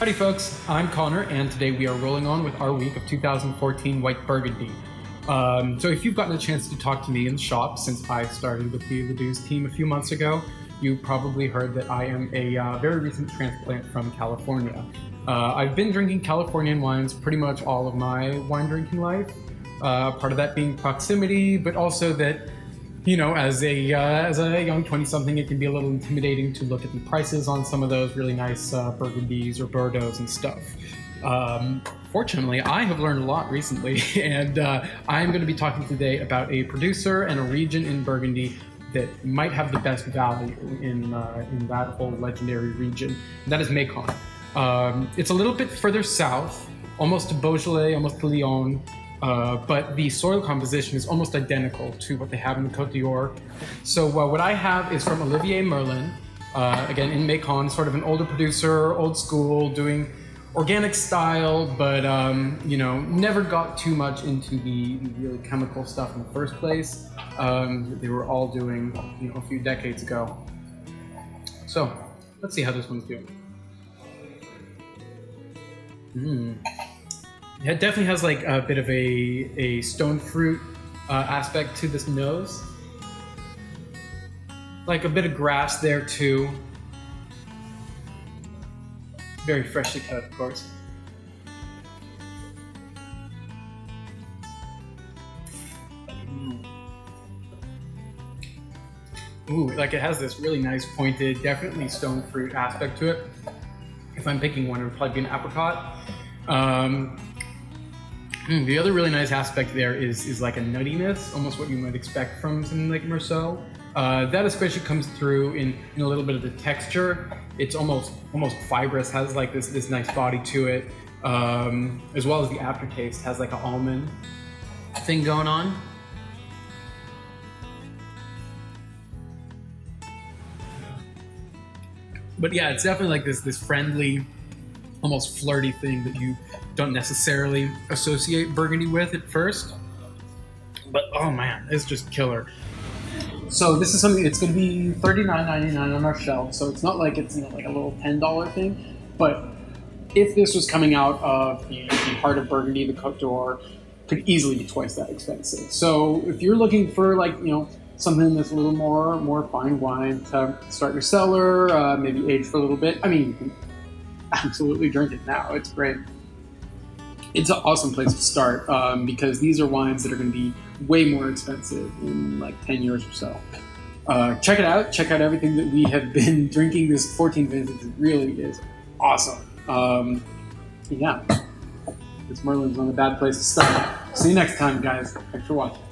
Howdy folks, I'm Connor and today we are rolling on with our week of 2014 White Burgundy. Um, so if you've gotten a chance to talk to me in the shop since I started with the Le Du team a few months ago, you probably heard that I am a uh, very recent transplant from California. Uh, I've been drinking Californian wines pretty much all of my wine drinking life. Uh, part of that being proximity, but also that you know, as a uh, as a young twenty something, it can be a little intimidating to look at the prices on some of those really nice uh, Burgundies or Bordeaux and stuff. Um, fortunately, I have learned a lot recently, and uh, I'm going to be talking today about a producer and a region in Burgundy that might have the best value in uh, in that whole legendary region. And that is Macon. Um, it's a little bit further south, almost to Beaujolais, almost to Lyon. Uh, but the soil composition is almost identical to what they have in the Côte d'Or. So uh, what I have is from Olivier Merlin, uh, again in Macon, sort of an older producer, old school, doing organic style, but um, you know never got too much into the, really chemical stuff in the first place. Um, they were all doing you know a few decades ago. So let's see how this one's doing. Mm. It definitely has like a bit of a, a stone fruit uh, aspect to this nose. Like a bit of grass there too. Very freshly cut, of course. Ooh, like it has this really nice pointed, definitely stone fruit aspect to it. If I'm picking one, it would probably be an apricot. Um, Mm, the other really nice aspect there is is like a nuttiness, almost what you might expect from something like Meursault. Uh, that especially comes through in, in a little bit of the texture. It's almost almost fibrous, has like this this nice body to it, um, as well as the aftertaste has like an almond thing going on. But yeah, it's definitely like this this friendly, almost flirty thing that you don't necessarily associate Burgundy with at first. But oh man, it's just killer. So this is something. It's going to be thirty nine ninety nine on our shelf. So it's not like it's you know, like a little ten dollar thing. But if this was coming out of the, the heart of Burgundy, the Cote d'Or, could easily be twice that expensive. So if you're looking for like you know something that's a little more more fine wine to start your cellar, uh, maybe age for a little bit. I mean, you can absolutely drink it now. It's great it's an awesome place to start um, because these are wines that are going to be way more expensive in like 10 years or so. Uh, check it out. Check out everything that we have been drinking this 14 vintage. Really is awesome. Um, yeah, this Merlin's not a bad place to start. See you next time, guys. Thanks for watching.